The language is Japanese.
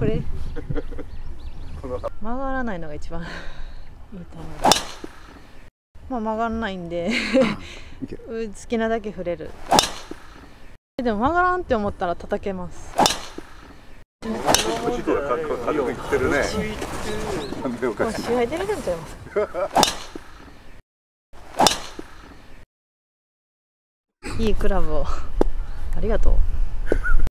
これ。曲がらないのが一番。いいと思う。まあ曲がらないんで。好きなだけ触れる。でも曲がらんって思ったら叩けます。軽くい。ってるねなんでおかしい試合出れるんちゃい。ますいいクラブを。ありがとう。